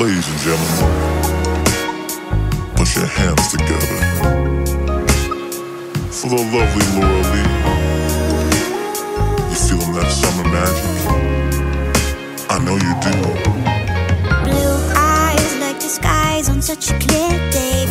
Ladies and gentlemen, put your hands together for the lovely Laura Leighe. You feeling that summer magic? I know you do. Blue eyes like the skies on such a clear day.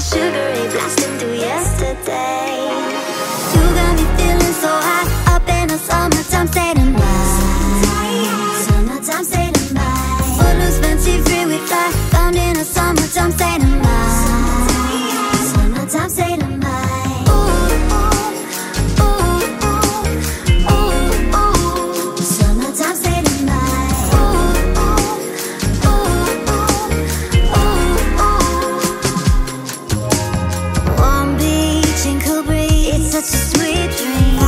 Sugar ray blasting sweet dream.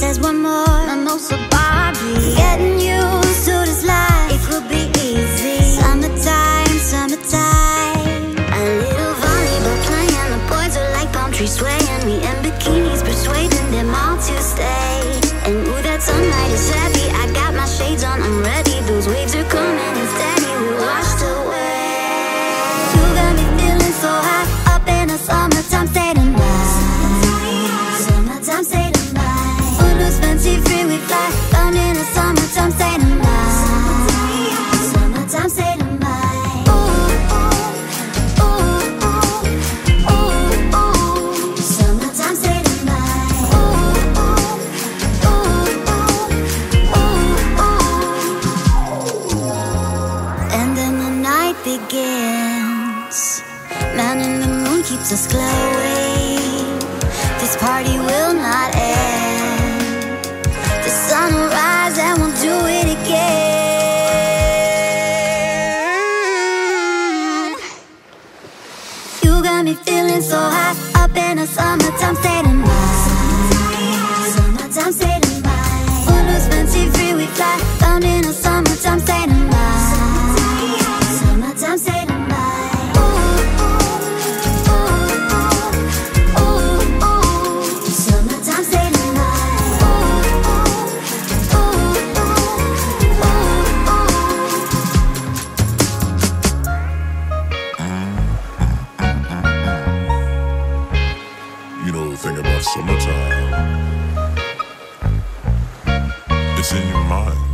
Says one more. Mimosa Barbie. Getting used to this life. It could be easy. Summertime, summertime. A little volleyball playing. The boys are like palm trees swaying. In bikinis persuading them all to stay. And ooh, that sunlight is heavy. I got my shades on. I'm ready. Begins. Man in the moon keeps us glowing. This party will not end. The sun will rise and we'll do it again. You got me feeling so high up in a summertime state of mind. Summertime state of mind. Footloose, fancy free, we fly. Found in thing about summertime. It's in your mind.